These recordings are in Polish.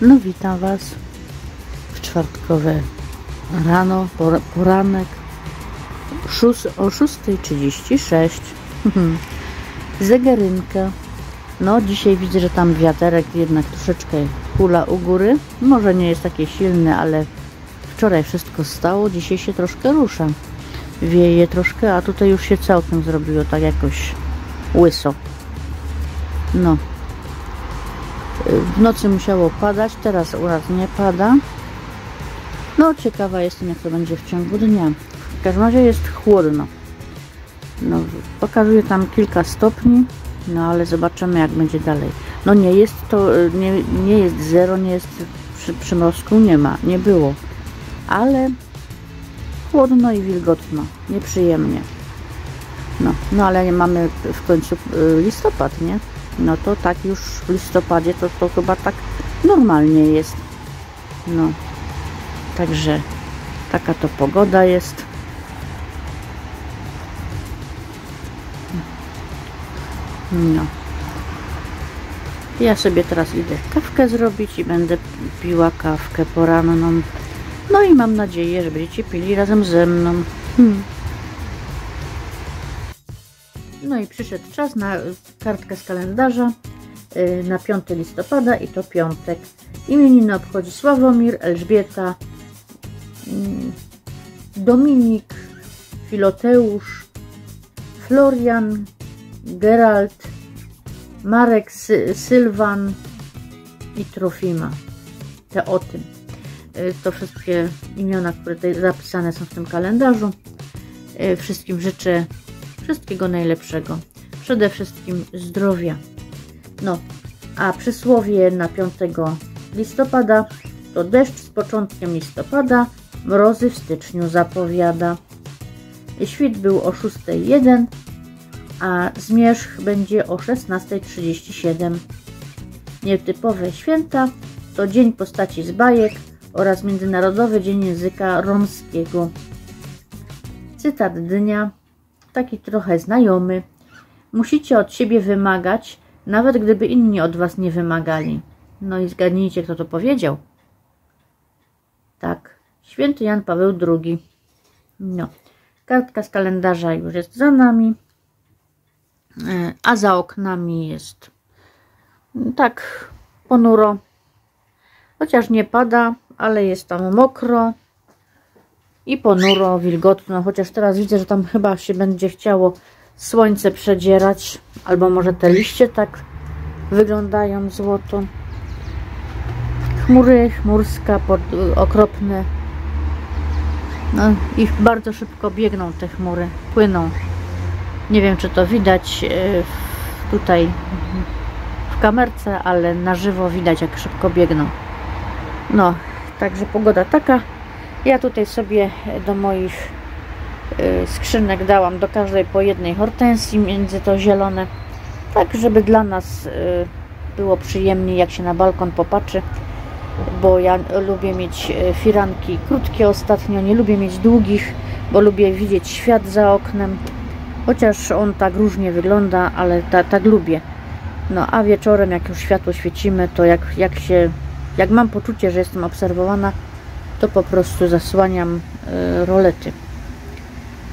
No witam Was w czwartkowe rano, pora- poranek Szós- o 6.36 zegarynka. No dzisiaj widzę, że tam wiaterek jednak troszeczkę hula u góry. Może nie jest takie silny, ale wczoraj wszystko stało, dzisiaj się troszkę rusza. Wieje troszkę, a tutaj już się całkiem zrobiło tak jakoś łyso. No w nocy musiało padać, teraz u nie pada. No, ciekawa jestem, jak to będzie w ciągu dnia. W każdym razie jest chłodno. No, pokazuje tam kilka stopni, no ale zobaczymy, jak będzie dalej. No, nie jest to, nie, nie jest zero, nie jest przy przymrozku, nie ma, nie było. Ale chłodno i wilgotno, nieprzyjemnie. No, no ale mamy w końcu y, listopad, nie? No to tak już w listopadzie to, to chyba tak normalnie jest. No, także taka to pogoda jest. No. Ja sobie teraz idę kawkę zrobić i będę piła kawkę poranną. No i mam nadzieję, że będziecie pili razem ze mną. Hmm. No i przyszedł czas na kartkę z kalendarza y, na 5 listopada i to piątek. Imieniny obchodzi Sławomir, Elżbieta, mm, Dominik, Filoteusz, Florian, Geralt, Marek, Sy Sylwan i Trofima. Te o tym. Y, To wszystkie imiona, które tutaj zapisane są w tym kalendarzu. Y, Wszystkim życzę wszystkiego najlepszego. Przede wszystkim zdrowia. No, a przysłowie na 5 listopada to deszcz z początkiem listopada, mrozy w styczniu zapowiada. Świt był o 6.01, a zmierzch będzie o 16.37. Nietypowe święta to Dzień Postaci z Bajek oraz Międzynarodowy Dzień Języka Romskiego. Cytat dnia taki trochę znajomy. Musicie od siebie wymagać, nawet gdyby inni od was nie wymagali. No i zgadnijcie, kto to powiedział. Tak, święty Jan Paweł II. No, kartka z kalendarza już jest za nami, e, a za oknami jest tak ponuro. Chociaż nie pada, ale jest tam mokro i ponuro, wilgotno, chociaż teraz widzę, że tam chyba się będzie chciało słońce przedzierać, albo może te liście tak wyglądają złoto. Chmury, chmurska, pod, okropne. No i bardzo szybko biegną te chmury, płyną. Nie wiem, czy to widać e, tutaj w kamerce, ale na żywo widać, jak szybko biegną. No, także pogoda taka. Ja tutaj sobie do moich y, skrzynek dałam do każdej po jednej hortensji między to zielone, tak żeby dla nas y, było przyjemniej jak się na balkon popatrzy, bo ja lubię mieć y, firanki krótkie ostatnio, nie lubię mieć długich, bo lubię widzieć świat za oknem, chociaż on tak różnie wygląda, ale ta, tak lubię. No a wieczorem jak już światło świecimy, to jak, jak się, jak mam poczucie, że jestem obserwowana, to po prostu zasłaniam y, rolety.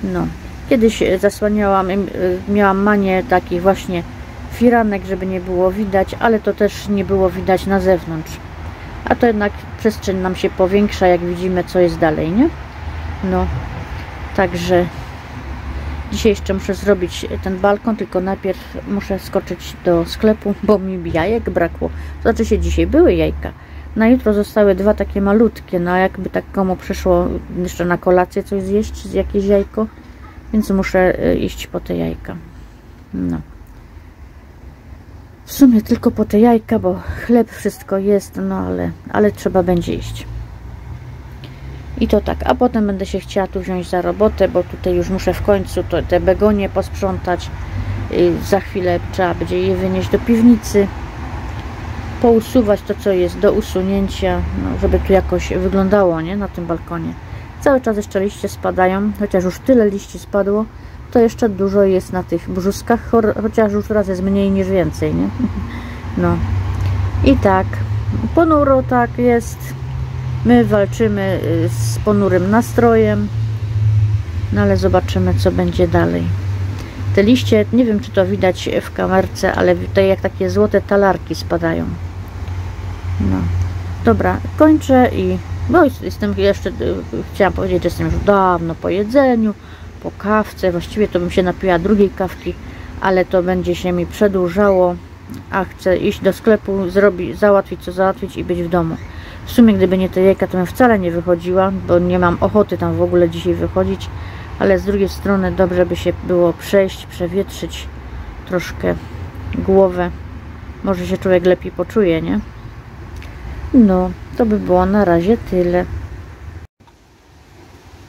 No. Kiedyś y, zasłaniałam, y, miałam manię takich właśnie firanek, żeby nie było widać, ale to też nie było widać na zewnątrz. A to jednak przestrzeń nam się powiększa, jak widzimy, co jest dalej, nie? No. Także dzisiaj jeszcze muszę zrobić ten balkon, tylko najpierw muszę skoczyć do sklepu, bo mi jajek brakło. Znaczy się dzisiaj były jajka. Na jutro zostały dwa takie malutkie, no jakby tak komu przyszło jeszcze na kolację coś zjeść, jakieś jajko, więc muszę y, iść po te jajka. No. W sumie tylko po te jajka, bo chleb, wszystko jest, no ale, ale trzeba będzie iść. I to tak, a potem będę się chciała tu wziąć za robotę, bo tutaj już muszę w końcu to, te begonie posprzątać. Y, Za chwilę trzeba będzie je wynieść do piwnicy pousuwać to, co jest do usunięcia, no, żeby tu jakoś wyglądało, nie, na tym balkonie. Cały czas jeszcze liście spadają, chociaż już tyle liści spadło, to jeszcze dużo jest na tych brzuskach, chociaż już raz jest mniej niż więcej, nie? No. I tak, Ponuro tak jest. My walczymy y, z ponurym nastrojem. No ale zobaczymy, co będzie dalej. Te liście, nie wiem, czy to widać w kamerce, ale tutaj jak takie złote talarki spadają. No. Dobra, kończę i bo jestem jeszcze, y, chciałam powiedzieć, że jestem już dawno po jedzeniu, po kawce. Właściwie to bym się napiła drugiej kawki, ale to będzie się mi przedłużało. A chcę iść do sklepu, zrobić, załatwić co załatwić i być w domu. W sumie gdyby nie te jajka, to bym wcale nie wychodziła, bo nie mam ochoty tam w ogóle dzisiaj wychodzić. Ale z drugiej strony dobrze by się było przejść, przewietrzyć troszkę głowę. Może się człowiek lepiej poczuje, nie? No, to by było na razie tyle.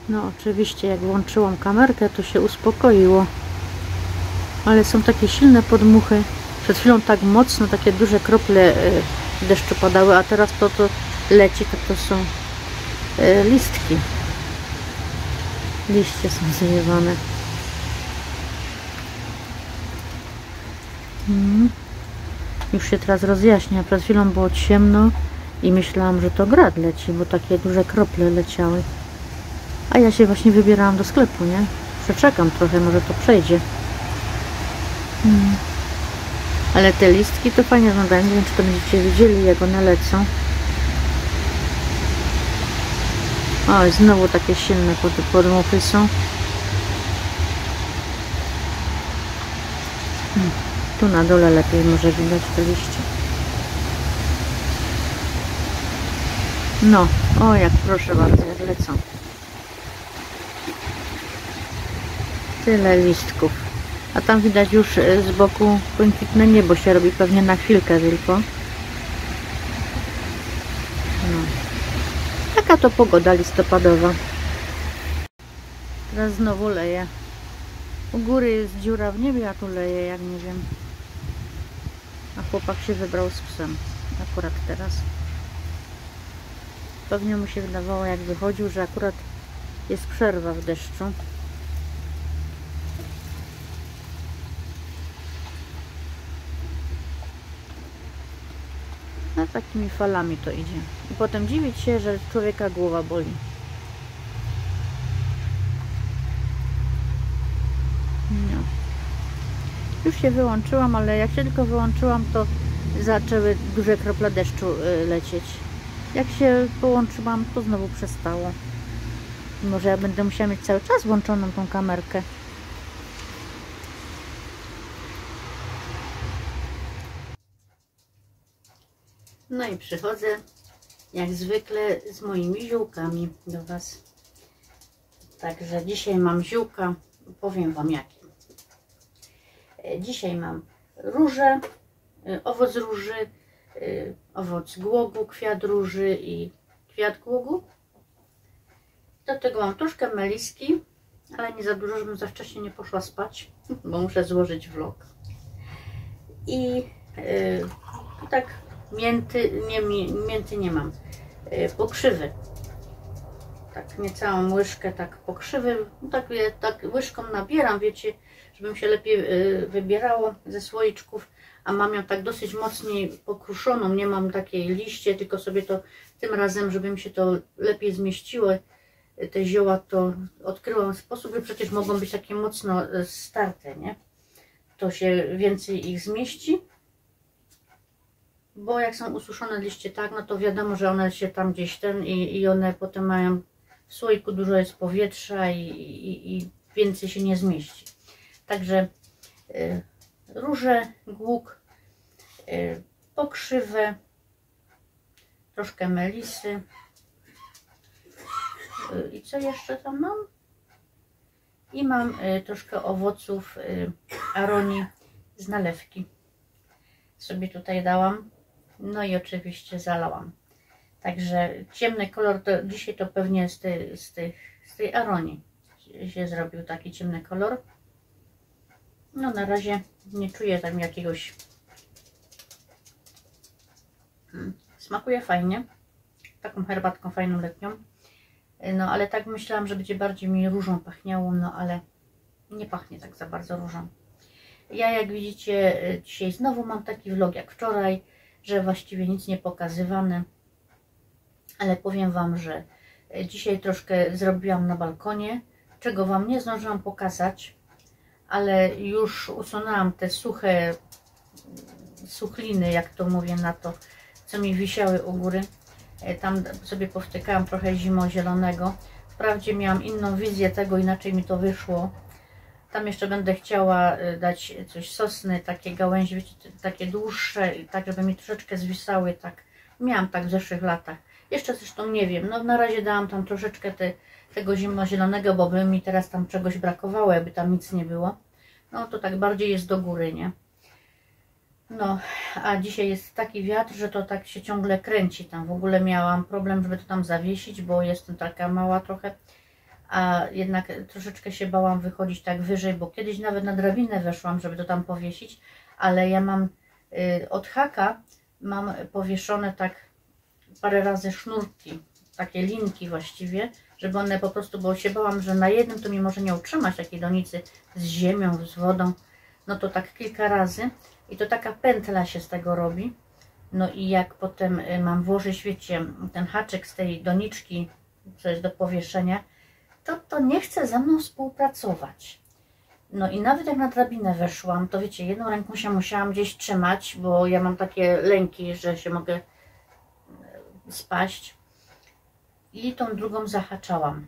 No, oczywiście, jak włączyłam kamerkę, to się uspokoiło. Ale są takie silne podmuchy. Przed chwilą tak mocno, takie duże krople y, deszczu padały, a teraz to, to leci, to to są y, listki. Liście są zjewane. Hmm. Już się teraz rozjaśnia. Przed chwilą było ciemno i myślałam, że to grad leci, bo takie duże krople leciały. A ja się właśnie wybierałam do sklepu, nie? Przeczekam trochę, może to przejdzie. Hmm. Ale te listki to fajnie wyglądają. Nie wiem, czy to będziecie widzieli, jak one lecą. O, znowu takie silne pod, podmuchy są. Hmm. Tu na dole lepiej może widać te liście. No, o jak proszę bardzo, jak lecą. Tyle listków. A tam widać już e, z boku błękitne niebo się robi pewnie na chwilkę tylko. No. Taka to pogoda listopadowa. Teraz znowu leje. U góry jest dziura w niebie, a tu leje, jak nie wiem. A chłopak się wybrał z psem. Akurat teraz. Pewnie mu się wydawało, jak wychodził, że akurat jest przerwa w deszczu. No takimi falami to idzie. I potem dziwić się, że człowieka głowa boli. No. Już się wyłączyłam, ale jak się tylko wyłączyłam, to zaczęły duże krople deszczu y, lecieć. Jak się połączyłam, to znowu przestało. Może ja będę musiała mieć cały czas włączoną tą kamerkę. No i przychodzę jak zwykle z moimi ziółkami do Was. Także dzisiaj mam ziółka, powiem Wam jakie. E, dzisiaj mam róże, e, owoc róży, owoc głogu, kwiat róży i kwiat głogu. Do tego mam troszkę meliski, ale nie za dużo, żebym za wcześnie nie poszła spać, bo muszę złożyć vlog. I yy, tak mięty, nie, mięty nie mam, yy, pokrzywy. Tak niecałą łyżkę tak pokrzywy, no tak, tak łyżką nabieram, wiecie, żebym się lepiej yy, wybierało ze słoiczków a mam ją tak dosyć mocniej pokruszoną, nie mam takiej liście, tylko sobie to tym razem, żeby mi się to lepiej zmieściło, te zioła, to odkryłam sposób, że przecież mogą być takie mocno e, starte, nie? To się więcej ich zmieści, bo jak są ususzone liście tak, no to wiadomo, że one się tam gdzieś ten i, i one potem mają w słoiku dużo jest powietrza i, i, i więcej się nie zmieści. Także y, róże, głuk, y, pokrzywę, troszkę melisy. Y, I co jeszcze tam mam? I mam y, troszkę owoców aronii z nalewki. Sobie tutaj dałam. No i oczywiście zalałam. Także ciemny kolor to dzisiaj to pewnie z tej, z tej, z tej aronii się zrobił taki ciemny kolor. No na razie nie czuję tam jakiegoś... Hmm. Smakuje fajnie. Taką herbatką fajną letnią. No ale tak myślałam, że będzie bardziej mi różą pachniało, no ale nie pachnie tak za bardzo różą. Ja jak widzicie dzisiaj znowu mam taki vlog jak wczoraj, że właściwie nic nie pokazywane. Ale powiem Wam, że e, dzisiaj troszkę zrobiłam na balkonie, czego Wam nie zdążyłam pokazać, ale już usunęłam te suche suchliny, jak to mówię na to, co mi wisiały u góry. E, tam sobie powtykałam trochę zimozielonego. Wprawdzie miałam inną wizję tego, inaczej mi to wyszło. Tam jeszcze będę chciała e, dać coś sosny, takie gałęzie, takie dłuższe, tak żeby mi troszeczkę zwisały, tak. Miałam tak w zeszłych latach. Jeszcze zresztą nie wiem, no na razie dałam tam troszeczkę te, tego zimozielonego, bo by mi teraz tam czegoś brakowało, jakby tam nic nie było. No to tak bardziej jest do góry, nie? No, a dzisiaj jest taki wiatr, że to tak się ciągle kręci tam. W ogóle miałam problem, żeby to tam zawiesić, bo jestem taka mała trochę, a jednak troszeczkę się bałam wychodzić tak wyżej, bo kiedyś nawet na drabinę weszłam, żeby to tam powiesić, ale ja mam y, od haka mam powieszone tak parę razy sznurki, takie linki właściwie, żeby one po prostu, bo się bałam, że na jednym to mi może nie utrzymać takiej donicy z ziemią, z wodą, no to tak kilka razy, i to taka pętla się z tego robi. No i jak potem y, mam włożyć, wiecie, ten haczyk z tej doniczki, co jest do powieszenia, to to nie chce ze mną współpracować. No i nawet jak na drabinę weszłam, to wiecie, jedną ręką się musiałam gdzieś trzymać, bo ja mam takie lęki, że się mogę spaść. I tą drugą zahaczałam.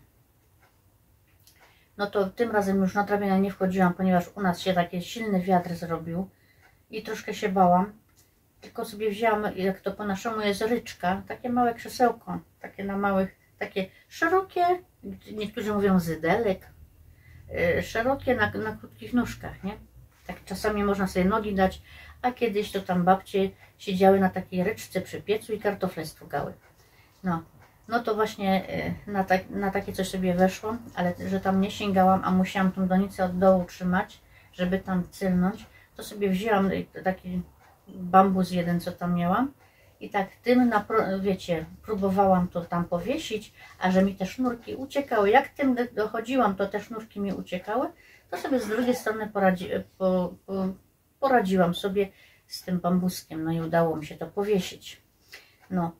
No to tym razem już na drabinę nie wchodziłam, ponieważ u nas się taki silny wiatr zrobił i troszkę się bałam. Tylko sobie wzięłam, jak to po naszemu jest ryczka, takie małe krzesełko, takie na małych, takie szerokie, niektórzy mówią zydelek, yy, szerokie na, na krótkich nóżkach, nie? Tak czasami można sobie nogi dać, a kiedyś to tam babcie siedziały na takiej ryczce przy piecu i kartofle strugały. No, no to właśnie yy, na, tak, na takie coś sobie weszłam, ale że tam nie sięgałam, a musiałam tą donicę od dołu trzymać, żeby tam cylnąć to sobie wzięłam taki bambus jeden, co tam miałam i tak tym, na, wiecie, próbowałam to tam powiesić, a że mi te sznurki uciekały. Jak tym dochodziłam, to te sznurki mi uciekały, to sobie z drugiej strony poradzi, po, po, poradziłam sobie z tym bambuskiem, no i udało mi się to powiesić. No,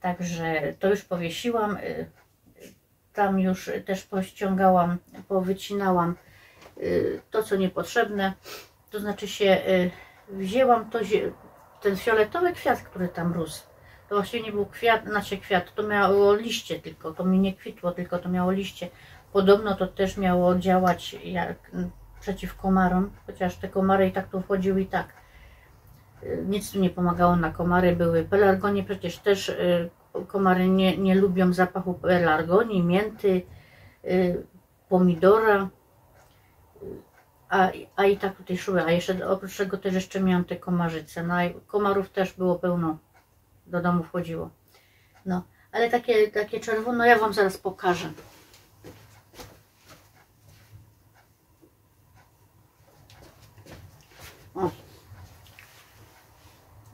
także to już powiesiłam, y, tam już też pościągałam, powycinałam y, to, co niepotrzebne, to znaczy się y, wzięłam to, ten fioletowy kwiat, który tam rósł. To właściwie nie był kwiat, znaczy kwiat, to miało liście tylko, to mi nie kwitło, tylko to miało liście. Podobno to też miało działać jak przeciw komarom, chociaż te komary i tak tu wchodziły i tak. Y, nic tu nie pomagało na komary, były pelargonie, przecież też y, komary nie, nie lubią zapachu pelargonii, mięty, pomidora, a, a i tak tutaj szły, a jeszcze oprócz tego też jeszcze miałam te komarzyce, no komarów też było pełno, do domu wchodziło. No, ale takie, takie czerwone, no ja Wam zaraz pokażę. O.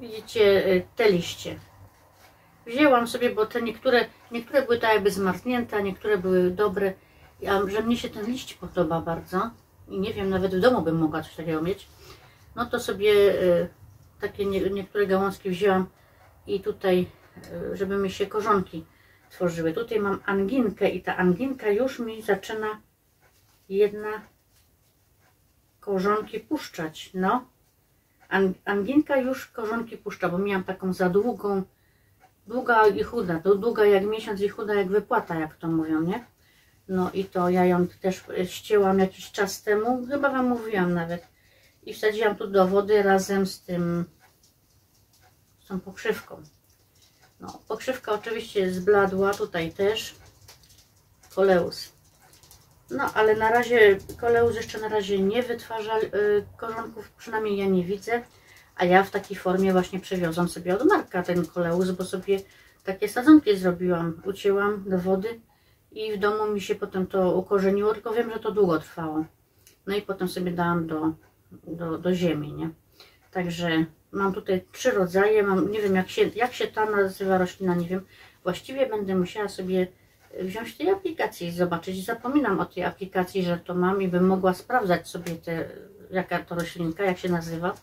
Widzicie y, te liście. Wzięłam sobie, bo te niektóre, niektóre były tak jakby zmarznięte, a niektóre były dobre. A że mnie się ten liść podoba bardzo i nie wiem, nawet w domu bym mogła coś takiego mieć, no to sobie y, takie nie, niektóre gałązki wzięłam i tutaj, y, żeby mi się korzonki tworzyły. Tutaj mam anginkę i ta anginka już mi zaczyna jedna korzonki puszczać, no. Anginka już korzonki puszcza, bo miałam taką za długą, długa i chuda, to długa jak miesiąc i chuda jak wypłata, jak to mówią, nie? No i to ja ją też ścięłam jakiś czas temu, chyba Wam mówiłam nawet. I wsadziłam tu do wody razem z tym, z tą pokrzywką. No, pokrzywka oczywiście zbladła, tutaj też. Koleus. No, ale na razie koleus jeszcze na razie nie wytwarza y, korzonków, przynajmniej ja nie widzę. A ja w takiej formie właśnie przywiozłam sobie od Marka ten koleus, bo sobie takie sadzonki zrobiłam. Ucięłam do wody i w domu mi się potem to ukorzeniło, tylko wiem, że to długo trwało. No i potem sobie dałam do, do, do ziemi, nie? Także mam tutaj trzy rodzaje, mam, nie wiem jak się, jak się ta nazywa roślina, nie wiem. Właściwie będę musiała sobie wziąć tej aplikacji i zobaczyć. Zapominam o tej aplikacji, że to mam i bym mogła sprawdzać sobie te, jaka to roślinka, jak się nazywa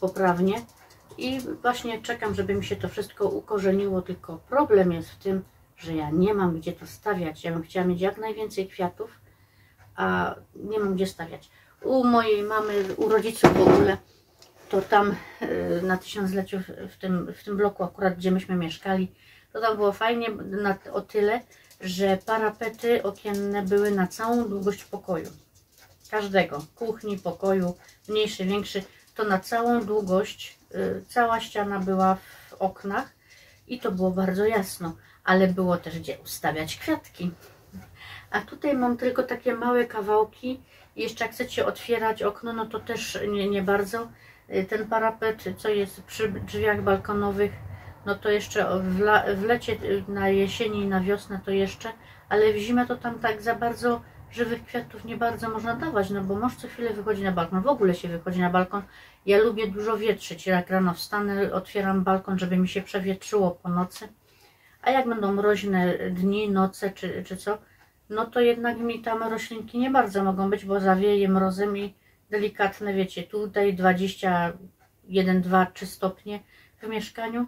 poprawnie. i właśnie czekam, żeby mi się to wszystko ukorzeniło, tylko problem jest w tym, że ja nie mam gdzie to stawiać. Ja bym chciała mieć jak najwięcej kwiatów, a nie mam gdzie stawiać. U mojej mamy, u rodziców w ogóle, to tam e, na tysiącleciu w tym, w tym bloku akurat, gdzie myśmy mieszkali, to tam było fajnie na, o tyle, że parapety okienne były na całą długość pokoju. Każdego, kuchni, pokoju, mniejszy, większy, to na całą długość, y, cała ściana była w oknach i to było bardzo jasno, ale było też gdzie ustawiać kwiatki. A tutaj mam tylko takie małe kawałki. Jeszcze jak chcecie otwierać okno, no to też nie, nie bardzo. Y, ten parapet, co jest przy drzwiach balkonowych, no to jeszcze w, w lecie, na jesieni i na wiosnę to jeszcze, ale w zimę to tam tak za bardzo żywych kwiatów nie bardzo można dawać, no bo mąż co chwilę wychodzi na balkon, w ogóle się wychodzi na balkon. Ja lubię dużo wietrzyć, jak rano wstanę, otwieram balkon, żeby mi się przewietrzyło po nocy. A jak będą mroźne dni, noce czy, czy co, no to jednak mi tam roślinki nie bardzo mogą być, bo zawieje mrozem i delikatne, wiecie, tutaj 21, 2, 3 stopnie w mieszkaniu,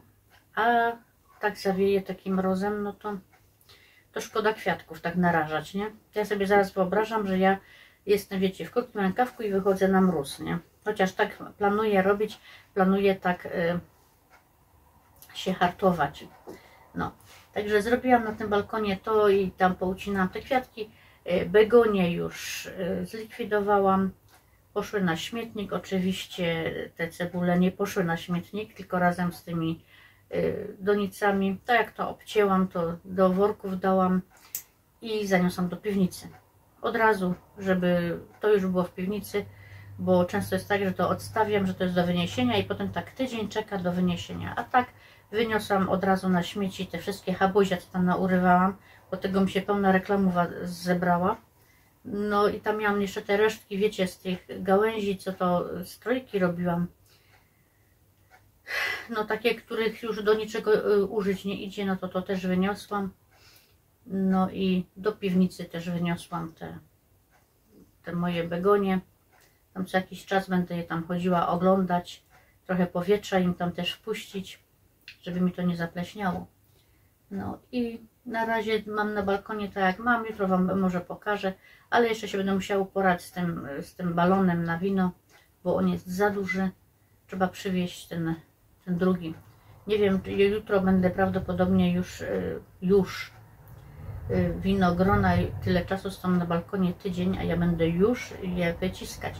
a tak zawieje takim mrozem, no to to szkoda kwiatków tak narażać, nie? Ja sobie zaraz wyobrażam, że ja jestem, wiecie, w krótkim rękawku i wychodzę na mróz, nie? Chociaż tak planuję robić, planuję tak y, się hartować. No, także zrobiłam na tym balkonie to i tam poucinałam te kwiatki. Y, begonie już y, zlikwidowałam. Poszły na śmietnik. Oczywiście te cebule nie poszły na śmietnik, tylko razem z tymi donicami. Tak jak to obcięłam, to do worków dałam i zaniosłam do piwnicy. Od razu, żeby to już było w piwnicy, bo często jest tak, że to odstawiam, że to jest do wyniesienia i potem tak tydzień czeka do wyniesienia. A tak wyniosłam od razu na śmieci te wszystkie habuzia, co tam naurywałam, bo tego mi się pełna reklamowa zebrała. No i tam miałam jeszcze te resztki, wiecie, z tych gałęzi, co to strojki robiłam no takie, których już do niczego y, użyć nie idzie, no to to też wyniosłam. No i do piwnicy też wyniosłam te, te moje begonie. Tam co jakiś czas będę je tam chodziła oglądać, trochę powietrza im tam też wpuścić, żeby mi to nie zapleśniało. No i na razie mam na balkonie tak jak mam, jutro Wam może pokażę, ale jeszcze się będę musiała uporać z tym, z tym balonem na wino, bo on jest za duży. Trzeba przywieźć ten ten drugi. Nie wiem, jutro będę prawdopodobnie już, y, już y, winogrona, tyle czasu są na balkonie tydzień, a ja będę już je wyciskać.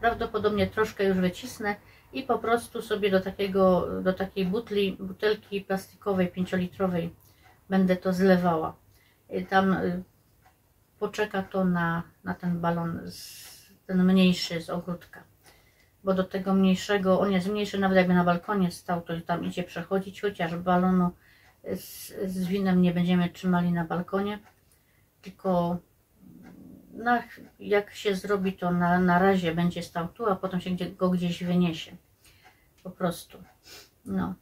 Prawdopodobnie troszkę już wycisnę i po prostu sobie do takiego, do takiej butli, butelki plastikowej, 5-litrowej będę to zlewała. Tam y, poczeka to na, na ten balon, ten mniejszy z ogródka bo do tego mniejszego, on jest mniejszy, nawet jakby na balkonie stał, to tam idzie przechodzić, chociaż balonu z, z winem nie będziemy trzymali na balkonie, tylko na, jak się zrobi, to na, na razie będzie stał tu, a potem się gdzie, go gdzieś wyniesie. Po prostu. No.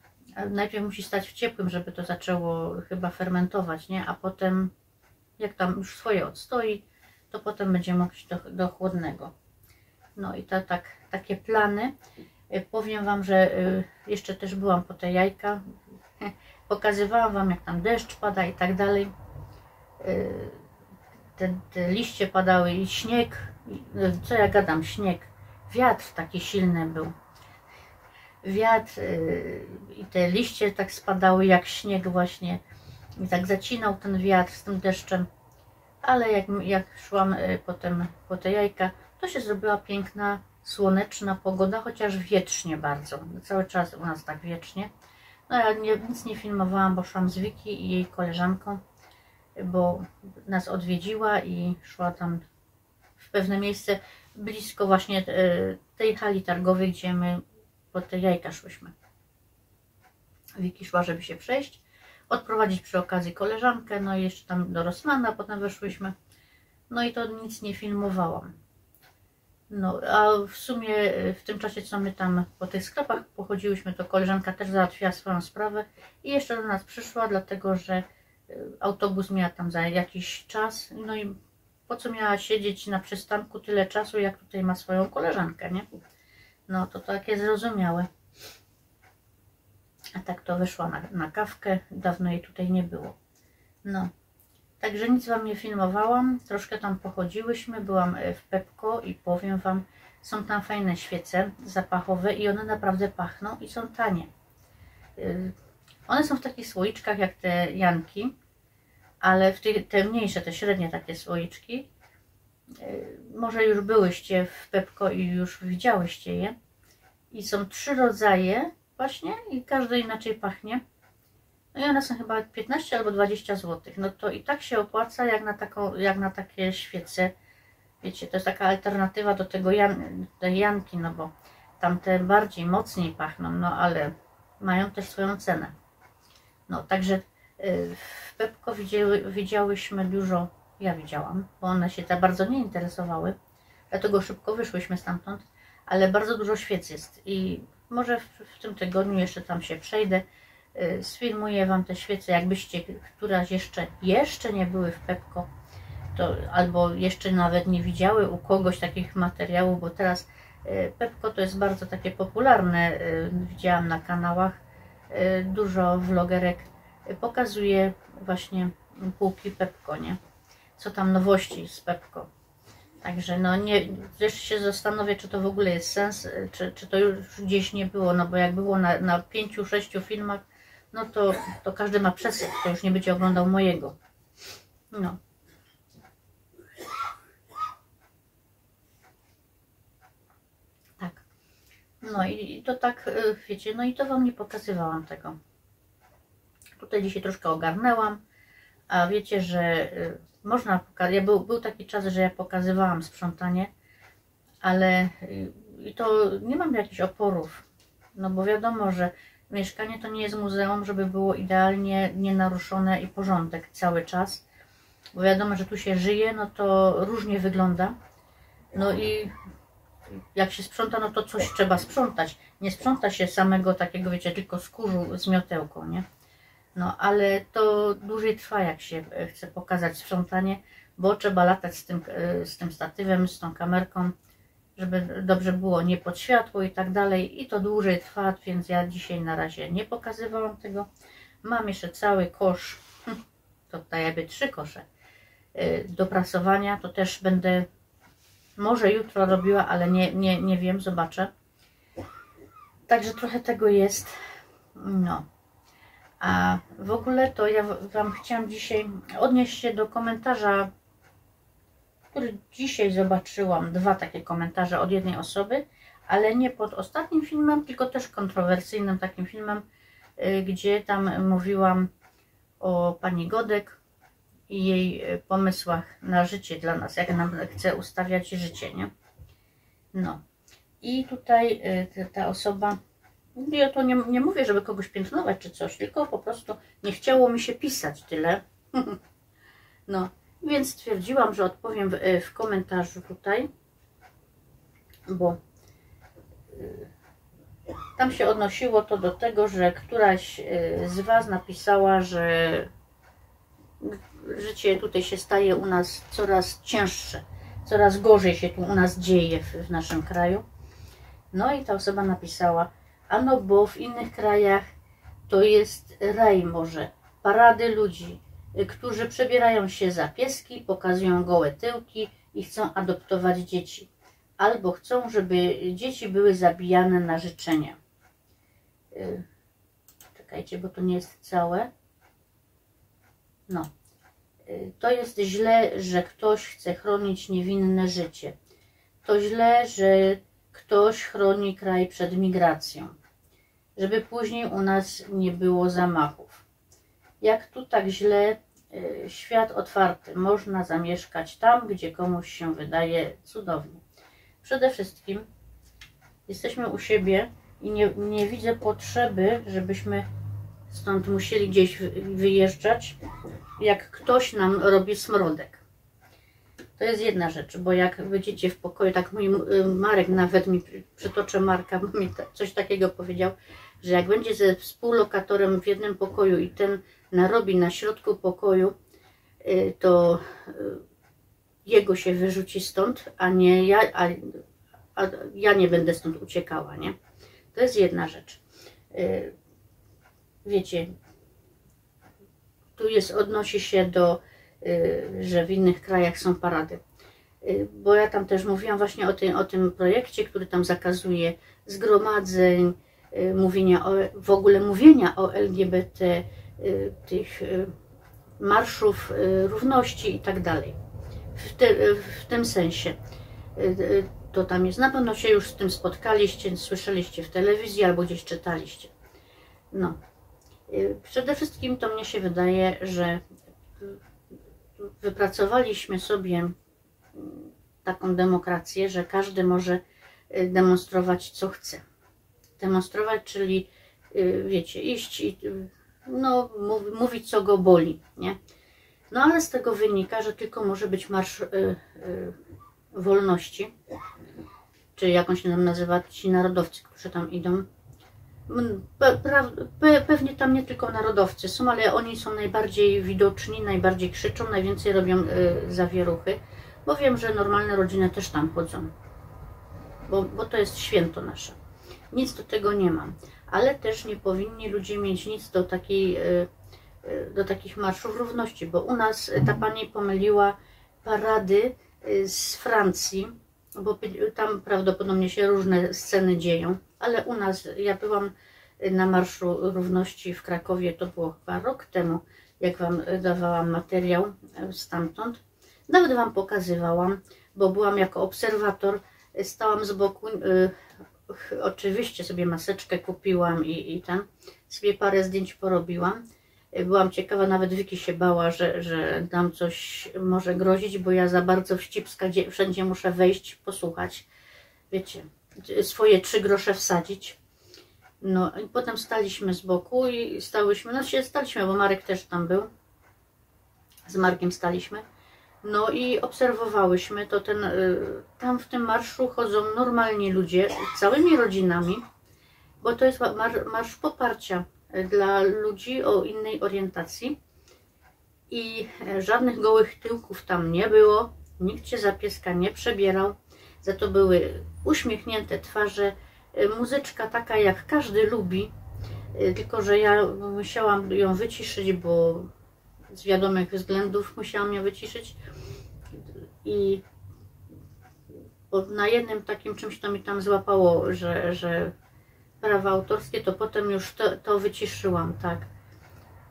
najpierw musi stać w ciepłym, żeby to zaczęło chyba fermentować, nie? A potem, jak tam już swoje odstoi, to potem będziemy mogli do, do chłodnego. No i to tak, takie plany. Y, powiem Wam, że y, jeszcze też byłam po te jajka. Pokazywałam Wam, jak tam deszcz pada i tak dalej. Y, te, te liście padały i śnieg. Co ja gadam? Śnieg. Wiatr taki silny był. Wiatr i te liście tak spadały jak śnieg właśnie. I tak zacinał ten wiatr z tym deszczem. Ale jak, jak szłam potem po te jajka, to się zrobiła piękna, słoneczna pogoda, chociaż wietrznie bardzo. Cały czas u nas tak wiecznie. No ja nie, nic nie filmowałam, bo szłam z Wiki i jej koleżanką, bo nas odwiedziła i szła tam w pewne miejsce blisko właśnie e, tej hali targowej, gdzie my po te jajka szłyśmy. Wiki szła, żeby się przejść, odprowadzić przy okazji koleżankę, no i jeszcze tam do Rosmana, potem weszłyśmy. No i to nic nie filmowałam. No, a w sumie e, w tym czasie, co my tam po tych sklepach pochodziłyśmy, to koleżanka też załatwiła swoją sprawę i jeszcze do nas przyszła, dlatego że e, autobus miała tam za jakiś czas, no i po co miała siedzieć na przystanku tyle czasu, jak tutaj ma swoją koleżankę, nie? No, to takie zrozumiałe. A tak to wyszła na, na kawkę, dawno jej tutaj nie było. No, także nic Wam nie filmowałam, troszkę tam pochodziłyśmy, byłam e, w Pepko i powiem Wam, są tam fajne świece zapachowe i one naprawdę pachną i są tanie. Y, one są w takich słoiczkach jak te Janki, ale w te, mniejsze, te średnie takie słoiczki, y, może już byłyście w Pepko i już widziałyście je. I są trzy rodzaje właśnie i każdy inaczej pachnie. No i one są chyba 15 albo 20 zł. No to i tak się opłaca jak na, taką, jak na takie świece. Wiecie, to jest taka alternatywa do tego jan, tej Janki, no bo tamte bardziej, mocniej pachną, no ale mają też swoją cenę. No także y, w Pepko widziały, widziałyśmy dużo, ja widziałam, bo one się tak bardzo nie interesowały, dlatego szybko wyszłyśmy stamtąd, ale bardzo dużo świec jest i może w, w tym tygodniu jeszcze tam się przejdę, sfilmuję Wam te świece, jakbyście któraś jeszcze, jeszcze nie były w Pepko, to, albo jeszcze nawet nie widziały u kogoś takich materiałów, bo teraz y, Pepko to jest bardzo takie popularne, widziałam na kanałach, dużo vlogerek pokazuje właśnie półki Pepko, nie? Co tam nowości z Pepko. Także no nie, też się zastanowię, czy to w ogóle jest sens, czy, czy to już gdzieś nie było, no bo jak było na, na pięciu, sześciu filmach, no to, to każdy ma przesyp, to już nie będzie oglądał mojego. No. Tak. No i to tak, y, wiecie, no i to Wam nie pokazywałam tego. Tutaj dzisiaj troszkę ogarnęłam, a wiecie, że y, można pokazać, ja był, był taki czas, że ja pokazywałam sprzątanie, ale y, i to nie mam jakichś oporów, no bo wiadomo, że mieszkanie to nie jest muzeum, żeby było idealnie nienaruszone i porządek cały czas, bo wiadomo, że tu się żyje, no to różnie wygląda, no i jak się sprząta, no to coś trzeba sprzątać. Nie sprząta się samego takiego, wiecie, tylko skórzu z miotełką, nie? No ale to dłużej trwa, jak się e, chce pokazać sprzątanie, bo trzeba latać z tym, e, z tym statywem, z tą kamerką, żeby dobrze było, nie pod światło i tak dalej. I to dłużej trwa, więc ja dzisiaj na razie nie pokazywałam tego. Mam jeszcze cały kosz, hm, to tutaj jakby trzy kosze e, do prasowania. To też będę może jutro robiła, ale nie, nie, nie wiem, zobaczę. Także trochę tego jest. No. A w ogóle to ja Wam chciałam dzisiaj odnieść się do komentarza, który dzisiaj zobaczyłam, dwa takie komentarze od jednej osoby, ale nie pod ostatnim filmem, tylko też kontrowersyjnym takim filmem, y, gdzie tam mówiłam o pani Godek i jej y, pomysłach na życie dla nas, jak nam chce ustawiać życie, nie? No. I tutaj y, ta osoba ja to nie, nie mówię, żeby kogoś piętnować czy coś, tylko po prostu nie chciało mi się pisać tyle. no, więc stwierdziłam, że odpowiem w, e, w komentarzu tutaj, bo y, tam się odnosiło to do tego, że któraś y, z Was napisała, że życie tutaj się staje u nas coraz cięższe, coraz gorzej się tu u nas dzieje w, w naszym kraju. No i ta osoba napisała, Ano bo w innych krajach to jest raj może. Parady ludzi, którzy przebierają się za pieski, pokazują gołe tyłki i chcą adoptować dzieci. Albo chcą, żeby dzieci były zabijane na życzenia. Y, czekajcie, bo to nie jest całe. No. Y, to jest źle, że ktoś chce chronić niewinne życie. To źle, że ktoś chroni kraj przed migracją żeby później u nas nie było zamachów. Jak tu tak źle, y, świat otwarty, można zamieszkać tam, gdzie komuś się wydaje cudownie. Przede wszystkim jesteśmy u siebie i nie, nie widzę potrzeby, żebyśmy stąd musieli gdzieś wyjeżdżać, jak ktoś nam robi smrodek. To jest jedna rzecz, bo jak będziecie w pokoju, tak mój y, Marek nawet mi, przytoczę Marka, mi coś takiego powiedział, że jak będzie ze współlokatorem w jednym pokoju i ten narobi na środku pokoju, y, to y, jego się wyrzuci stąd, a nie ja, a, a ja nie będę stąd uciekała, nie? To jest jedna rzecz. Y, wiecie, tu jest, odnosi się do, że w innych krajach są parady. Bo ja tam też mówiłam właśnie o tym, o tym projekcie, który tam zakazuje zgromadzeń, mówienia o, w ogóle mówienia o LGBT, tych marszów równości i tak dalej. W, tym sensie to tam jest. Na pewno się już z tym spotkaliście, słyszeliście w telewizji albo gdzieś czytaliście. No. Przede wszystkim to mnie się wydaje, że wypracowaliśmy sobie taką demokrację, że każdy może y, demonstrować co chce. Demonstrować, czyli y, wiecie, iść i y, no, mówić co go boli, nie? No ale z tego wynika, że tylko może być marsz wolności, czy jak on się tam nazywa, ci narodowcy, którzy tam idą, Pe, pe, pewnie tam nie tylko narodowcy są, ale oni są najbardziej widoczni, najbardziej krzyczą, najwięcej robią y, zawieruchy, bo wiem, że normalne rodziny też tam chodzą, bo, bo to jest święto nasze. Nic do tego nie mam, ale też nie powinni ludzie mieć nic do takiej, y, y, do takich marszów równości, bo u nas ta pani pomyliła parady z Francji, bo tam prawdopodobnie się różne sceny dzieją ale u nas, ja byłam na Marszu Równości w Krakowie, to było chyba rok temu, jak Wam dawałam materiał stamtąd. Nawet Wam pokazywałam, bo byłam jako obserwator, stałam z boku, oczywiście sobie maseczkę kupiłam i, i tam sobie parę zdjęć porobiłam. Byłam ciekawa, nawet Wiki się bała, że, że nam coś może grozić, bo ja za bardzo wścibska, gdzie wszędzie muszę wejść, posłuchać. Wiecie, swoje trzy grosze wsadzić. No i potem staliśmy z boku i stałyśmy, no się staliśmy, bo Marek też tam był. Z Markiem staliśmy. No i obserwowałyśmy to ten, y, tam w tym marszu chodzą normalni ludzie całymi rodzinami, bo to jest marsz poparcia dla ludzi o innej orientacji. I żadnych gołych tyłków tam nie było, nikt się za pieska nie przebierał, za to były uśmiechnięte twarze, y, muzyczka taka jak każdy lubi, y, tylko że ja musiałam ją wyciszyć, bo z wiadomych względów musiałam ją wyciszyć i na jednym takim czymś to mi tam złapało, że, że prawa autorskie, to potem już to, to wyciszyłam, tak.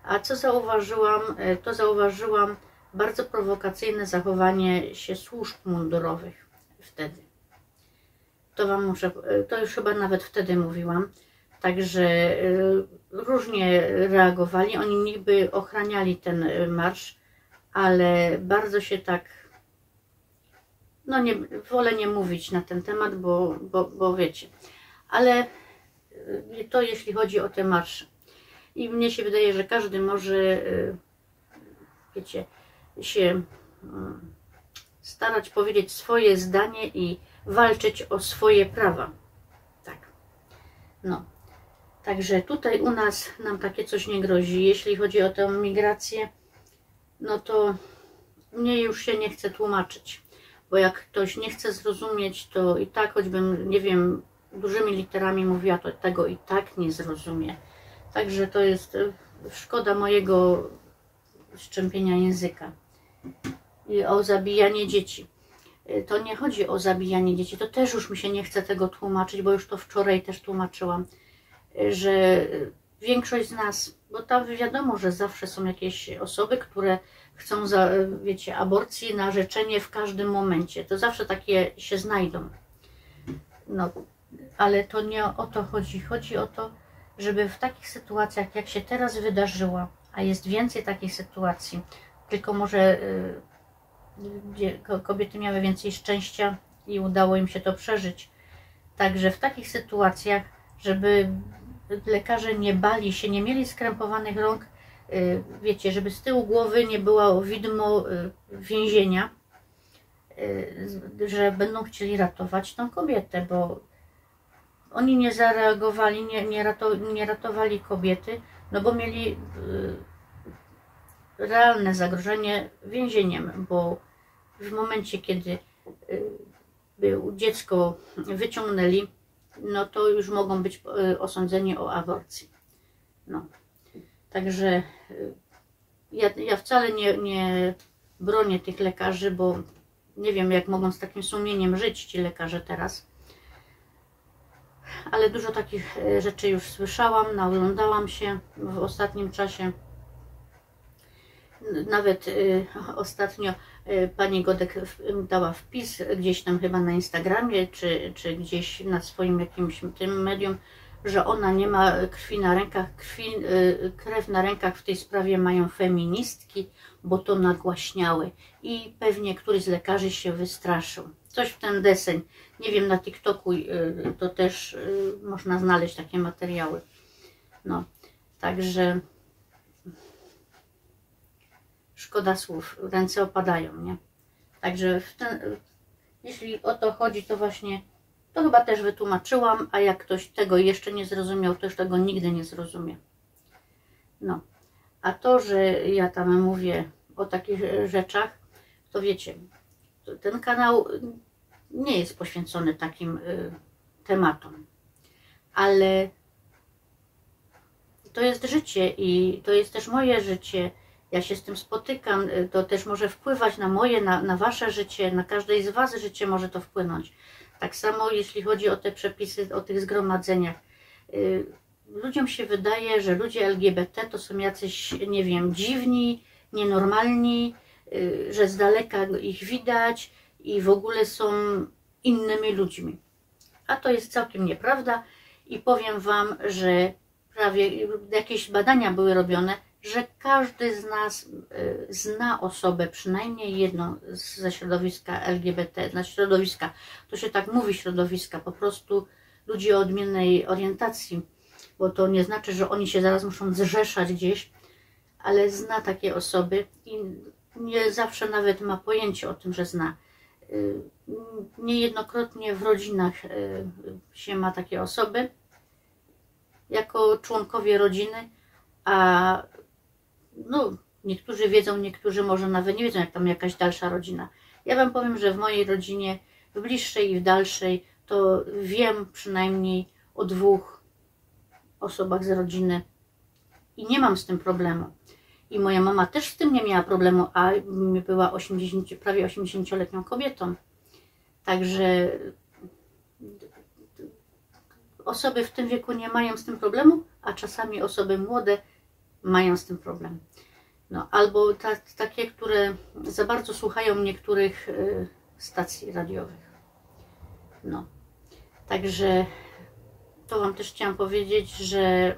A co zauważyłam, y, to zauważyłam bardzo prowokacyjne zachowanie się służb mundurowych wtedy. To Wam muszę, to już chyba nawet wtedy mówiłam. Także y, różnie reagowali. Oni niby ochraniali ten y, marsz, ale bardzo się tak. No, nie, wolę nie mówić na ten temat, bo, bo, bo wiecie. Ale y, to jeśli chodzi o te marsze. I mnie się wydaje, że każdy może, wiecie, się starać powiedzieć swoje zdanie i walczyć o swoje prawa. Tak. No. Także tutaj u nas nam takie coś nie grozi. Jeśli chodzi o tę migrację, no to mnie już się nie chce tłumaczyć. Bo jak ktoś nie chce zrozumieć, to i tak, choćbym, nie wiem, dużymi literami mówiła, to tego i tak nie zrozumie. Także to jest e, szkoda mojego szczępienia języka i o zabijanie dzieci. Y, to nie chodzi o zabijanie dzieci. To też już mi się nie chce tego tłumaczyć, bo już to wczoraj też tłumaczyłam, że większość z nas, bo tam wiadomo, że zawsze są jakieś osoby, które chcą, za, wiecie, aborcji na życzenie w każdym momencie. To zawsze takie się znajdą. No, ale to nie o to chodzi. Chodzi o to, żeby w takich sytuacjach, jak się teraz wydarzyła, a jest więcej takich sytuacji, tylko może y, kobiety miały więcej szczęścia i udało im się to przeżyć. Także w takich sytuacjach, żeby lekarze nie bali się, nie mieli skrępowanych rąk, y, wiecie, żeby z tyłu głowy nie było widmo y, więzienia, y, że będą chcieli ratować tą kobietę, bo oni nie zareagowali, nie, nie, nie ratowali kobiety, no bo mieli realne zagrożenie więzieniem, bo w momencie, kiedy dziecko wyciągnęli, no to już mogą być y, osądzeni o aborcji. No. Także y, ja, ja wcale nie, nie bronię tych lekarzy, bo nie wiem, jak mogą z takim sumieniem żyć ci lekarze teraz. Ale dużo takich y, rzeczy już słyszałam, naoglądałam się w ostatnim czasie. Nawet y, ostatnio y, pani Godek dała wpis gdzieś tam chyba na Instagramie, czy, czy gdzieś na swoim jakimś tym medium, że ona nie ma krwi na rękach, krwi, y, krew na rękach w tej sprawie mają feministki, bo to nagłaśniały. I pewnie któryś z lekarzy się wystraszył. Coś w ten deseń. Nie wiem, na TikToku to też można znaleźć takie materiały. No, także szkoda słów, ręce opadają, nie? Także ten, jeśli o to chodzi, to właśnie to chyba też wytłumaczyłam, a jak ktoś tego jeszcze nie zrozumiał, to już tego nigdy nie zrozumie. No, a to, że ja tam mówię o takich rzeczach, to wiecie, ten kanał nie jest poświęcony takim y, tematom, ale to jest życie i to jest też moje życie. Ja się z tym spotykam, y, to też może wpływać na moje, na, na wasze życie, na każdej z was życie może to wpłynąć. Tak samo jeśli chodzi o te przepisy, o tych zgromadzeniach. Y, Ludziom się wydaje, że ludzie LGBT to są jacyś, nie wiem, dziwni, nienormalni, y, że z daleka ich widać i w ogóle są innymi ludźmi. A to jest całkiem nieprawda i powiem Wam, że prawie jakieś badania były robione, że każdy z nas y, zna osobę, przynajmniej jedną ze środowiska LGBT, na środowiska, to się tak mówi środowiska, po prostu ludzi o odmiennej orientacji, bo to nie znaczy, że oni się zaraz muszą zrzeszać gdzieś, ale zna takie osoby i nie zawsze nawet ma pojęcie o tym, że zna. Y, Niejednokrotnie w rodzinach y, się ma takie osoby jako członkowie rodziny, a no, niektórzy wiedzą, niektórzy może nawet nie wiedzą, jak tam jakaś dalsza rodzina. Ja Wam powiem, że w mojej rodzinie, w bliższej i w dalszej, to wiem przynajmniej o dwóch osobach z rodziny i nie mam z tym problemu. I moja mama też z tym nie miała problemu, a była 80, prawie 80-letnią kobietą. Także osoby w tym wieku nie mają z tym problemu, a czasami osoby młode mają z tym problem. No, albo ta, takie, które za bardzo słuchają niektórych y, stacji radiowych. No, także to Wam też chciałam powiedzieć, że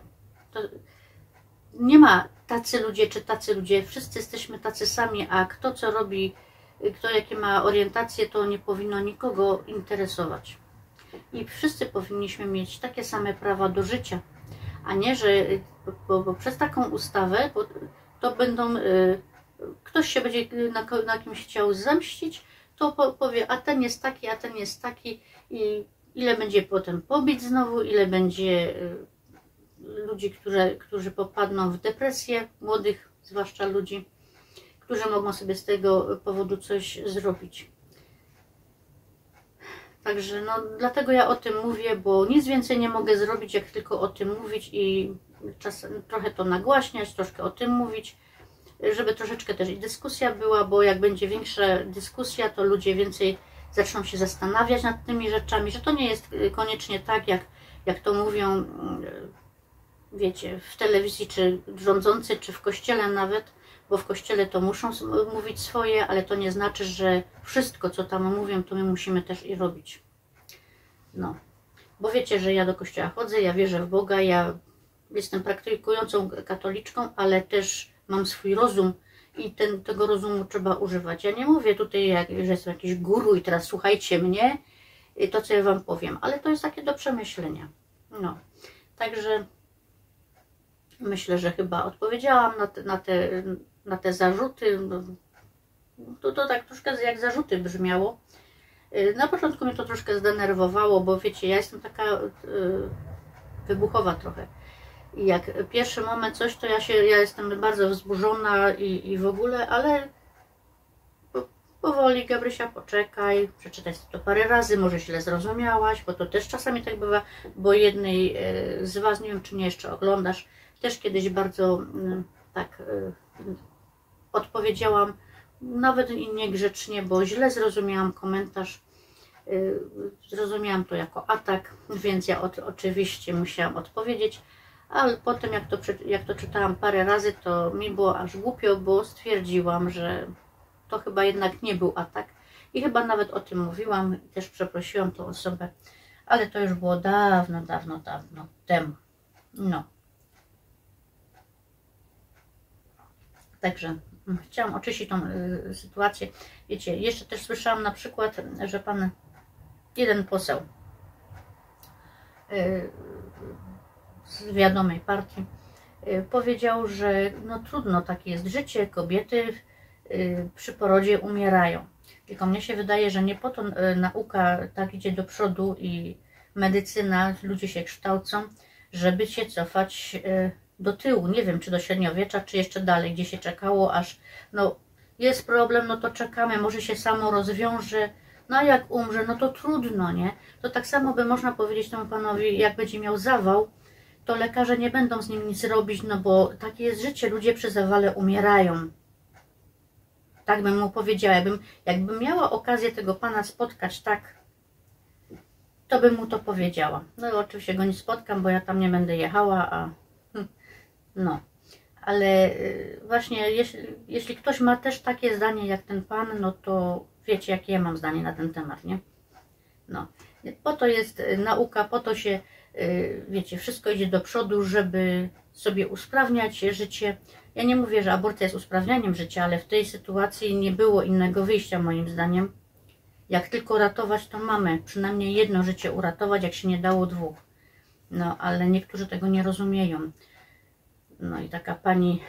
nie ma tacy ludzie czy tacy ludzie, wszyscy jesteśmy tacy sami, a kto co robi, y, kto jakie ma orientacje, to nie powinno nikogo interesować. I wszyscy powinniśmy mieć takie same prawa do życia, a nie, że y, bo, bo przez taką ustawę bo to będą, y, ktoś się będzie y, na, kimś chciał zemścić, to po, powie, a ten jest taki, a ten jest taki i ile będzie potem pobić znowu, ile będzie y, ludzi, które, którzy popadną w depresję, młodych zwłaszcza ludzi, którzy mogą sobie z tego powodu coś zrobić. Także no, dlatego ja o tym mówię, bo nic więcej nie mogę zrobić, jak tylko o tym mówić i czasem trochę to nagłaśniać, troszkę o tym mówić, żeby troszeczkę też i dyskusja była, bo jak będzie większa dyskusja, to ludzie więcej zaczną się zastanawiać nad tymi rzeczami, że to nie jest y, koniecznie tak, jak, jak to mówią, y, wiecie, w telewizji, czy rządzący, czy w kościele nawet, bo w kościele to muszą mówić swoje, ale to nie znaczy, że wszystko, co tam mówią, to my musimy też i robić. No, bo wiecie, że ja do kościoła chodzę, ja wierzę w Boga, ja jestem praktykującą katoliczką, ale też mam swój rozum i ten, tego rozumu trzeba używać. Ja nie mówię tutaj, że jestem jakiś guru i teraz słuchajcie mnie, to co ja wam powiem, ale to jest takie do przemyślenia. No, także myślę, że chyba odpowiedziałam na te, na te, na te zarzuty. No, To, to tak troszkę jak zarzuty brzmiało. Y, Na początku mnie to troszkę zdenerwowało, bo wiecie, ja jestem taka y, wybuchowa trochę. I jak pierwszy moment coś, to ja się, ja jestem bardzo wzburzona i, i w ogóle, ale po, powoli Gabrysia, poczekaj, przeczytaj to parę razy, może źle zrozumiałaś, bo to też czasami tak bywa, bo jednej e, z Was, nie wiem czy mnie jeszcze oglądasz, też kiedyś bardzo mm, tak odpowiedziałam, nawet i niegrzecznie, bo źle zrozumiałam komentarz. Zrozumiałam to jako atak, więc ja od, oczywiście musiałam odpowiedzieć, ale potem jak to, jak to czytałam parę razy, to mi było aż głupio, bo stwierdziłam, że to chyba jednak nie był atak. I chyba nawet o tym mówiłam, też przeprosiłam tą osobę, ale to już było dawno, dawno, dawno temu. No. Także mm, chciałam oczyścić tą y, sytuację. Wiecie, jeszcze też słyszałam na przykład, że pan jeden poseł y, z wiadomej partii y, powiedział, że no trudno, takie jest życie, kobiety y, przy porodzie umierają. Tylko mnie się wydaje, że nie po to y, nauka tak idzie do przodu i medycyna, ludzie się kształcą, żeby się cofać do tyłu. Nie wiem, czy do średniowiecza, czy jeszcze dalej, gdzie się czekało, aż no jest problem, no to czekamy, może się samo rozwiąże, no a jak umrze, no to trudno, nie? To tak samo by można powiedzieć temu panowi, jak będzie miał zawał, to lekarze nie będą z nim nic robić, no bo takie jest życie, ludzie przy zawale umierają. Tak bym mu powiedziała, jakbym, jakbym miała okazję tego pana spotkać tak, to bym mu to powiedziała. No oczywiście go nie spotkam, bo ja tam nie będę jechała, a no. Ale y, właśnie jeśli, jeśli ktoś ma też takie zdanie jak ten pan, no to wiecie jakie ja mam zdanie na ten temat, nie? No. Po to jest y, nauka, po to się Y, wiecie, wszystko idzie do przodu, żeby sobie usprawniać życie. Ja nie mówię, że aborcja jest usprawnianiem życia, ale w tej sytuacji nie było innego wyjścia moim zdaniem. Jak tylko ratować, to mamy przynajmniej jedno życie uratować, jak się nie dało dwóch. No, ale niektórzy tego nie rozumieją. No i taka pani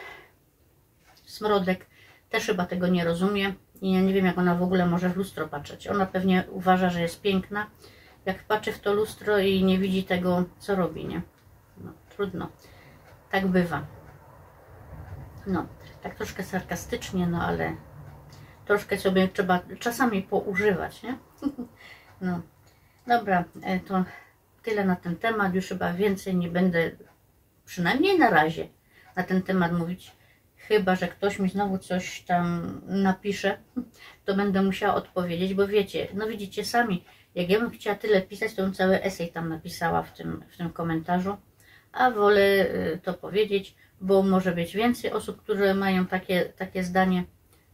Smrodek też chyba tego nie rozumie. I ja nie wiem, jak ona w ogóle może w lustro patrzeć. Ona pewnie uważa, że jest piękna, jak patrzy w to lustro i nie widzi tego, co robi, nie? No, trudno. Tak bywa. No, tak troszkę sarkastycznie, no ale troszkę sobie trzeba czasami poużywać, nie? No, dobra, e, to tyle na ten temat. Już chyba więcej nie będę, przynajmniej na razie, na ten temat mówić. Chyba, że ktoś mi znowu coś tam napisze, to będę musiała odpowiedzieć, bo wiecie, no widzicie sami, jak ja bym chciała tyle pisać, to bym cały esej tam napisała w tym, w tym komentarzu, a wolę y, to powiedzieć, bo może być więcej osób, które mają takie, takie zdanie.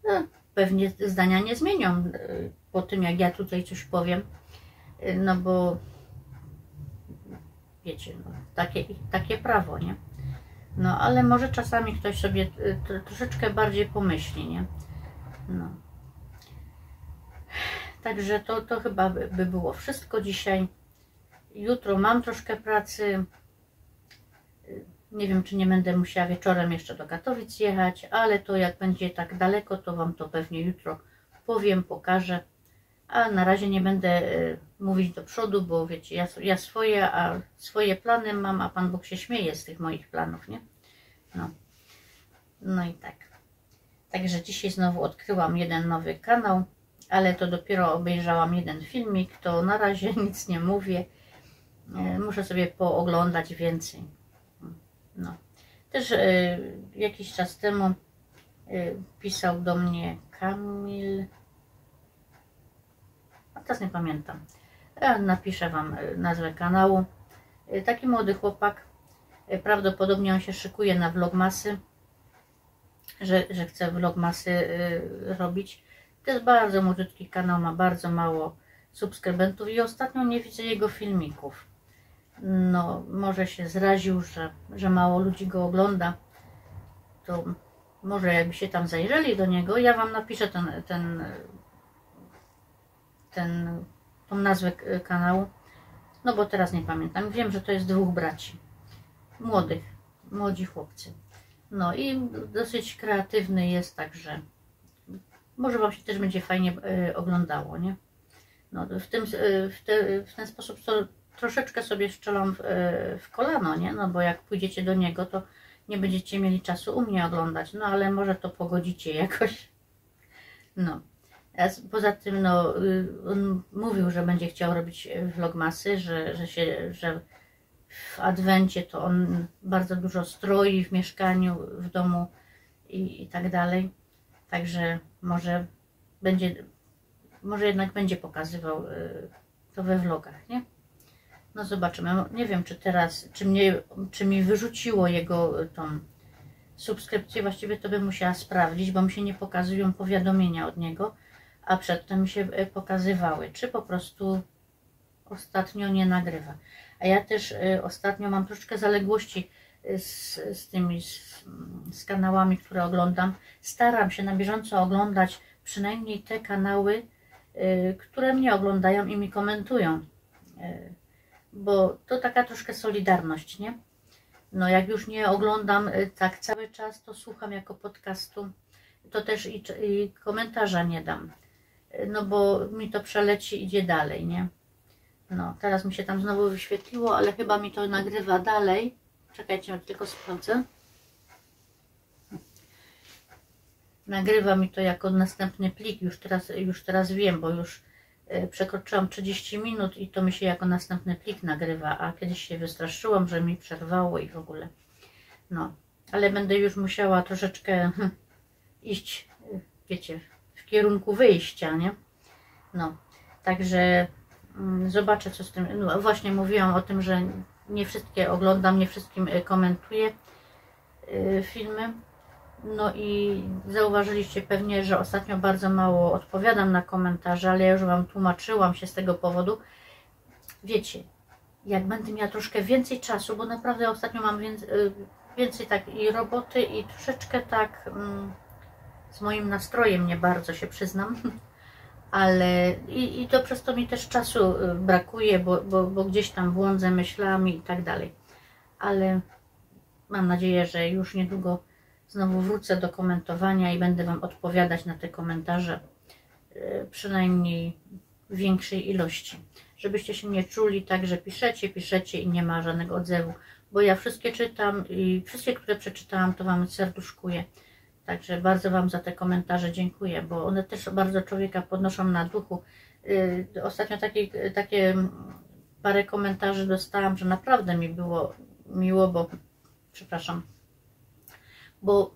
No, pewnie zdania nie zmienią y, po tym, jak ja tutaj coś powiem, y, no bo wiecie, no, takie, takie prawo, nie? No, ale może czasami ktoś sobie troszeczkę bardziej pomyśli, nie? No. Także to, to chyba by, by było wszystko dzisiaj. Jutro mam troszkę pracy. Nie wiem, czy nie będę musiała wieczorem jeszcze do Katowic jechać, ale to jak będzie tak daleko, to Wam to pewnie jutro powiem, pokażę. A na razie nie będę e, mówić do przodu, bo wiecie, ja, ja swoje, a swoje plany mam, a Pan Bóg się śmieje z tych moich planów, nie? No, no i tak. Także dzisiaj znowu odkryłam jeden nowy kanał ale to dopiero obejrzałam jeden filmik, to na razie nic nie mówię. E, muszę sobie pooglądać więcej. No. Też e, jakiś czas temu e, pisał do mnie Kamil. Teraz nie pamiętam. Napiszę Wam nazwę kanału. Taki młody chłopak. Prawdopodobnie on się szykuje na vlogmasy. Że, że chce vlogmasy robić to jest bardzo młodutki kanał, ma bardzo mało subskrybentów i ostatnio nie widzę jego filmików. No, może się zraził, że, że mało ludzi go ogląda. To może jakby się tam zajrzeli do niego, ja Wam napiszę ten, ten, ten, tą nazwę kanału. No bo teraz nie pamiętam. Wiem, że to jest dwóch braci. Młodych, młodzi chłopcy. No i dosyć kreatywny jest, także może Wam się też będzie fajnie y, oglądało, nie? No, w, tym, y, w, te, w ten sposób to troszeczkę sobie szczelam w, y, w kolano, nie? No bo jak pójdziecie do niego, to nie będziecie mieli czasu u mnie oglądać, no ale może to pogodzicie jakoś. No. Poza tym, no, on mówił, że będzie chciał robić vlogmasy, że, że się, że w adwencie to on bardzo dużo stroi w mieszkaniu, w domu i, i tak dalej. Także może będzie, może jednak będzie pokazywał y, to we vlogach, nie? No zobaczymy. Nie wiem, czy teraz, czy, mnie, czy mi wyrzuciło jego y, tą subskrypcję. Właściwie to bym musiała sprawdzić, bo mi się nie pokazują powiadomienia od niego, a przedtem się y, pokazywały. Czy po prostu ostatnio nie nagrywa. A ja też y, ostatnio mam troszkę zaległości z, z tymi z, z kanałami, które oglądam. Staram się na bieżąco oglądać przynajmniej te kanały, które mnie oglądają i mi komentują bo to taka troszkę solidarność, nie? No jak już nie oglądam tak cały czas, to słucham jako podcastu, to też i, i komentarza nie dam, no bo mi to przeleci, idzie dalej, nie? No, teraz mi się tam znowu wyświetliło, ale chyba mi to nagrywa dalej. Czekajcie, tylko sprawdzę. Nagrywa mi to jako następny plik, już teraz, już teraz wiem, bo już E, przekroczyłam 30 minut i to mi się jako następny plik nagrywa, a kiedyś się wystraszyłam, że mi przerwało i w ogóle. No, ale będę już musiała troszeczkę hm, iść, e, wiecie, w kierunku wyjścia, nie? No, także mm, zobaczę co z tym, no właśnie mówiłam o tym, że nie wszystkie oglądam, nie wszystkim e, komentuję filmy, no i zauważyliście pewnie, że ostatnio bardzo mało odpowiadam na komentarze, ale ja już Wam tłumaczyłam się z tego powodu. Wiecie, jak będę miała troszkę więcej czasu, bo naprawdę ostatnio mam więcej, y, więcej tak i roboty i troszeczkę tak mm, z moim nastrojem nie bardzo się przyznam, ale i, i to przez to mi też czasu y, brakuje, bo, bo, bo gdzieś tam błądzę myślami i tak dalej. Ale mam nadzieję, że już niedługo Znowu wrócę do komentowania i będę Wam odpowiadać na te komentarze, e, przynajmniej w większej ilości. Żebyście się nie czuli tak, że piszecie, piszecie i nie ma żadnego odzewu, bo ja wszystkie czytam i wszystkie, które przeczytałam, to Wam serduszkuję. Także bardzo Wam za te komentarze dziękuję, bo one też bardzo człowieka podnoszą na duchu. E, ostatnio takie, takie parę komentarzy dostałam, że naprawdę mi było miło, bo przepraszam, bo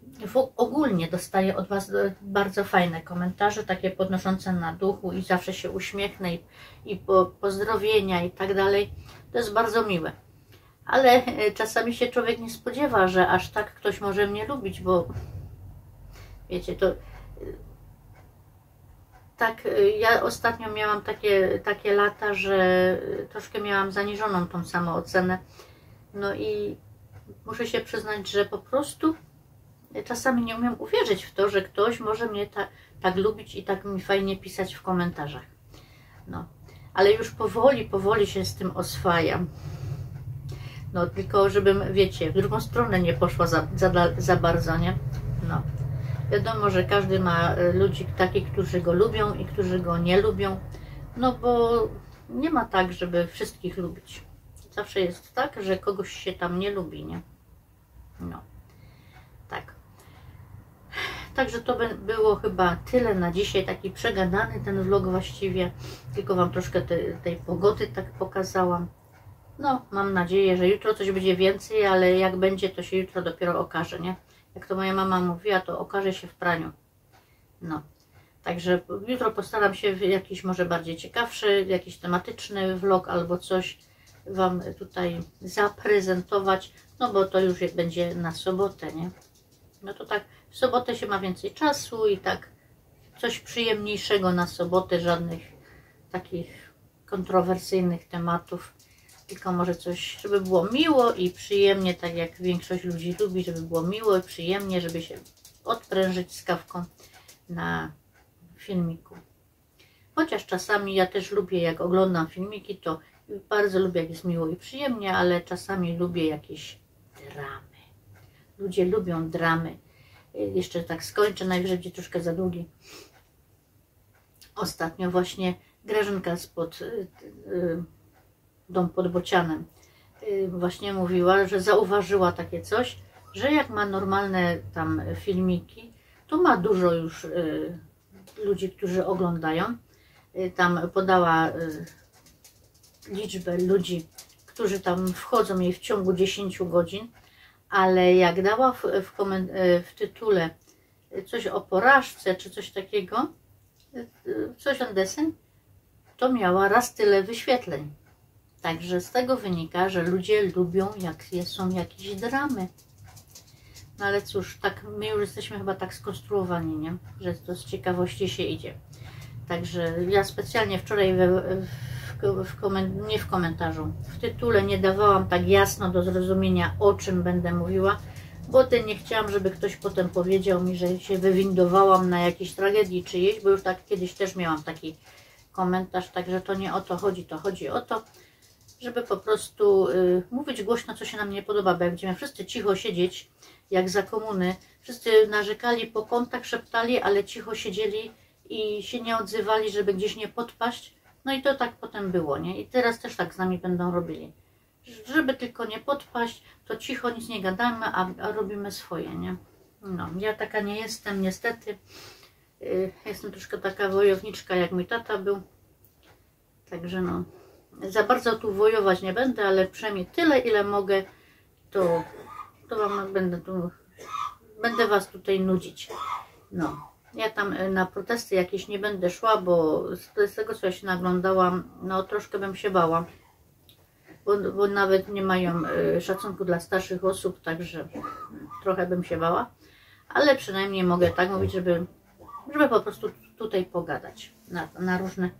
ogólnie dostaję od Was e, bardzo fajne komentarze, takie podnoszące na duchu i zawsze się uśmiechnę i, i po, pozdrowienia i tak dalej. To jest bardzo miłe. Ale e, czasami się człowiek nie spodziewa, że aż tak ktoś może mnie lubić, bo wiecie, to e, tak, ja ostatnio miałam takie, takie lata, że troszkę miałam zaniżoną tą samoocenę. No i muszę się przyznać, że po prostu czasami nie umiem uwierzyć w to, że ktoś może mnie ta, tak lubić i tak mi fajnie pisać w komentarzach. No, ale już powoli, powoli się z tym oswajam. No, tylko żebym, wiecie, w drugą stronę nie poszła za, za, za bardzo, nie? No. Wiadomo, że każdy ma e, ludzi takich, którzy go lubią i którzy go nie lubią, no bo nie ma tak, żeby wszystkich lubić. Zawsze jest tak, że kogoś się tam nie lubi, nie? No. Tak. Także to było chyba tyle na dzisiaj, taki przegadany ten vlog właściwie, tylko Wam troszkę te, tej pogody tak pokazałam. No, mam nadzieję, że jutro coś będzie więcej, ale jak będzie, to się jutro dopiero okaże, nie? Jak to moja mama mówiła, to okaże się w praniu. No, także jutro postaram się jakiś może bardziej ciekawszy, jakiś tematyczny vlog albo coś Wam tutaj zaprezentować, no bo to już będzie na sobotę, nie? No to tak w sobotę się ma więcej czasu i tak coś przyjemniejszego na sobotę, żadnych takich kontrowersyjnych tematów, tylko może coś, żeby było miło i przyjemnie, tak jak większość ludzi lubi, żeby było miło i przyjemnie, żeby się odprężyć z kawką na filmiku. Chociaż czasami ja też lubię, jak oglądam filmiki, to bardzo lubię, jak jest miło i przyjemnie, ale czasami lubię jakieś dramy. Ludzie lubią dramy jeszcze tak skończę, najwyżej będzie troszkę za długi. Ostatnio właśnie Grażynka spod y, y, dom pod Bocianem y, właśnie mówiła, że zauważyła takie coś, że jak ma normalne tam filmiki, to ma dużo już ludzi, którzy oglądają. Tam podała liczbę ludzi, którzy tam wchodzą jej w ciągu 10 godzin, ale jak dała w, w, w tytule coś o porażce czy coś takiego, coś on deseń, to miała raz tyle wyświetleń. Także z tego wynika, że ludzie lubią, jak są jakieś dramy. No ale cóż, tak my już jesteśmy chyba tak skonstruowani, nie? Że to z ciekawości się idzie. Także ja specjalnie wczoraj we, w, w nie w komentarzu, w tytule nie dawałam tak jasno do zrozumienia, o czym będę mówiła, bo ty nie chciałam, żeby ktoś potem powiedział mi, że się wywindowałam na jakiejś tragedii czyjejś, bo już tak kiedyś też miałam taki komentarz, także to nie o to chodzi, to chodzi o to, żeby po prostu y, mówić głośno, co się nam nie podoba, bo jak będziemy wszyscy cicho siedzieć, jak za komuny, wszyscy narzekali po kątach, szeptali, ale cicho siedzieli i się nie odzywali, żeby gdzieś nie podpaść, no i to tak potem było, nie? I teraz też tak z nami będą robili. Żeby tylko nie podpaść, to cicho, nic nie gadamy, a, a robimy swoje, nie? No, ja taka nie jestem, niestety. Y, Jestem troszkę taka wojowniczka, jak mój tata był. Także no, za bardzo tu wojować nie będę, ale przynajmniej tyle, ile mogę, to, to wam będę tu, będę was tutaj nudzić. No, ja tam y, na protesty jakieś nie będę szła, bo z tego, co ja się naglądałam, no troszkę bym się bała. Bo, bo nawet nie mają y, szacunku dla starszych osób, także trochę bym się bała. Ale przynajmniej mogę tak mówić, żeby, żeby po prostu tutaj pogadać na, na różne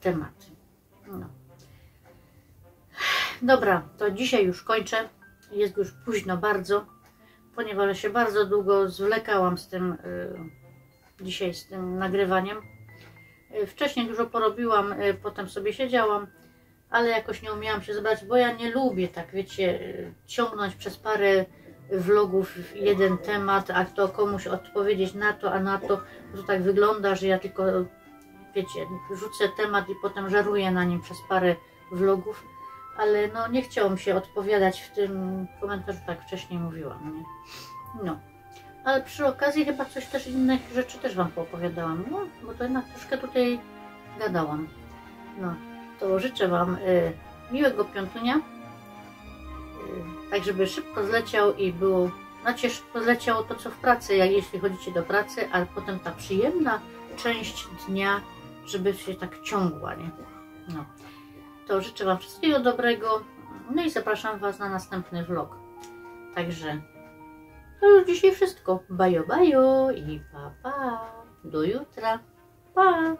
tematy. Dobra, to dzisiaj już kończę. Jest już późno bardzo, ponieważ się bardzo długo zwlekałam z tym y, dzisiaj z tym nagrywaniem. Y, Wcześniej dużo porobiłam, y, potem sobie siedziałam, ale jakoś nie umiałam się zebrać, bo ja nie lubię tak, wiecie, ciągnąć przez parę vlogów jeden temat, a to komuś odpowiedzieć na to, a na to, to tak wygląda, że ja tylko, wiecie, rzucę temat i potem żaruję na nim przez parę vlogów, ale no nie chciało mi się odpowiadać w tym komentarzu, tak wcześniej mówiłam, nie? No. Ale przy okazji chyba coś też innych rzeczy też Wam poopowiadałam, no, bo to jednak troszkę tutaj gadałam. No, to życzę Wam y, miłego piątunia, y, tak żeby szybko zleciał i było, znaczy szybko zleciało to co w pracy, jak jeśli chodzicie do pracy, a potem ta przyjemna część dnia, żeby się tak ciągła, nie? No, to życzę Wam wszystkiego dobrego, no i zapraszam Was na następny vlog. Także to już dzisiaj wszystko. Bajo, bajo i pa, pa. Do jutra. Pa.